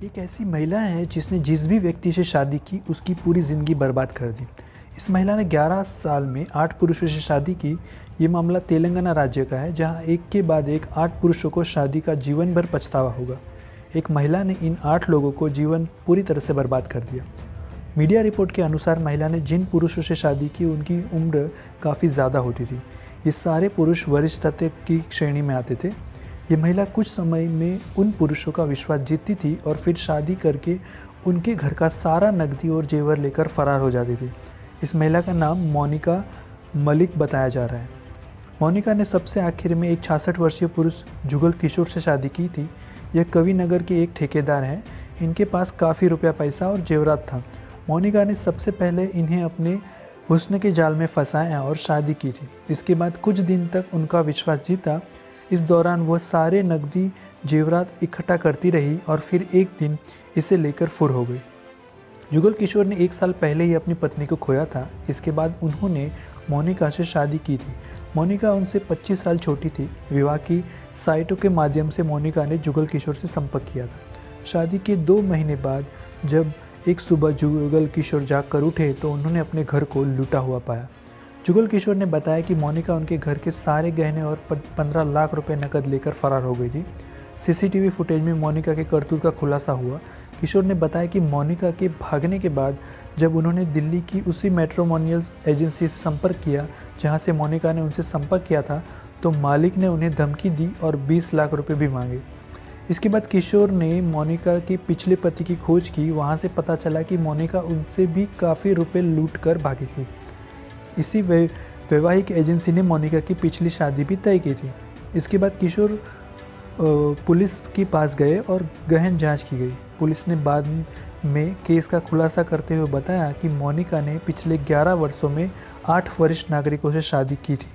एक ऐसी महिला है जिसने जिस भी व्यक्ति से शादी की, उसकी पूरी ज़िंदगी बर्बाद कर दी। इस महिला ने 11 साल में आठ पुरुषों से शादी की। ये मामला तेलंगाना राज्य का है, जहाँ एक के बाद एक आठ पुरुषों को शादी का जीवन भर पछतावा होगा। एक महिला ने इन आठ लोगों को जीवन पूरी तरह से बर्बाद कर दिया। मीडिया रिपोर्ट के अनुसार महिला ने जिन पुरुषों से शादी की, उनकी उम्र काफ़ी ज़्यादा होती थी। ये सारे पुरुष वरिष्ठता की श्रेणी में आते थे। ये महिला कुछ समय में उन पुरुषों का विश्वास जीतती थी और फिर शादी करके उनके घर का सारा नकदी और जेवर लेकर फरार हो जाती थी। इस महिला का नाम मोनिका मलिक बताया जा रहा है। मोनिका ने सबसे आखिर में एक छियासठ वर्षीय पुरुष जुगल किशोर से शादी की थी। यह कवि नगर के एक ठेकेदार हैं। इनके पास काफ़ी रुपया पैसा और जेवरात था। मोनिका ने सबसे पहले इन्हें अपने हुस्न के जाल में फंसाया और शादी की थी। इसके बाद कुछ दिन तक उनका विश्वास जीता इस दौरान वह सारे नकदी जेवरात इकट्ठा करती रही और फिर एक दिन इसे लेकर फुर हो गई। जुगल किशोर ने एक साल पहले ही अपनी पत्नी को खोया था। इसके बाद उन्होंने मोनिका से शादी की थी। मोनिका उनसे 25 साल छोटी थी। विवाह की साइटों के माध्यम से मोनिका ने जुगल किशोर से संपर्क किया था। शादी के दो महीने बाद जब एक सुबह जुगल किशोर जाग कर उठे तो उन्होंने अपने घर को लूटा हुआ पाया। जुगल किशोर ने बताया कि मोनिका उनके घर के सारे गहने और पंद्रह लाख रुपए नकद लेकर फरार हो गई थी। सीसीटीवी फुटेज में मोनिका के करतूत का खुलासा हुआ। किशोर ने बताया कि मोनिका के भागने के बाद जब उन्होंने दिल्ली की उसी मेट्रोमोनियल एजेंसी से संपर्क किया, जहाँ से मोनिका ने उनसे संपर्क किया था तो मालिक ने उन्हें धमकी दी और 20 लाख रुपए भी मांगे। इसके बाद किशोर ने मोनिका के पिछले पति की खोज की। वहाँ से पता चला कि मोनिका उनसे भी काफ़ी रुपए लूट कर भागी थी। इसी वैवाहिक एजेंसी ने मोनिका की पिछली शादी भी तय की थी। इसके बाद किशोर पुलिस के पास गए और गहन जाँच की गई। पुलिस ने बाद में केस का खुलासा करते हुए बताया कि मोनिका ने पिछले 11 वर्षों में आठ वरिष्ठ नागरिकों से शादी की थी।